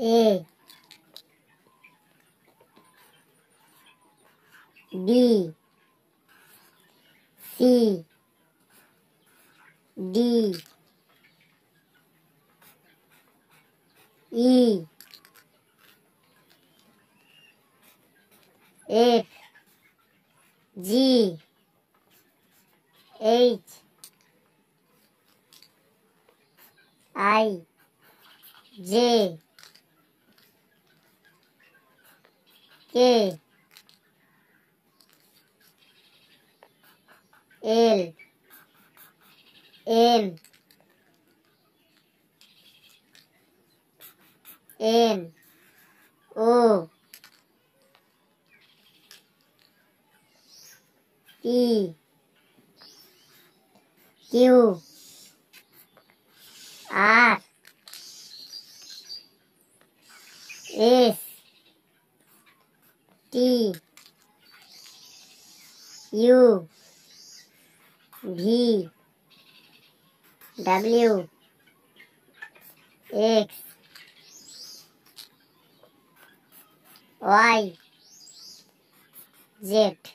A B C D E F G H I J K L M N O. P Q. R. S T U V W X Y Z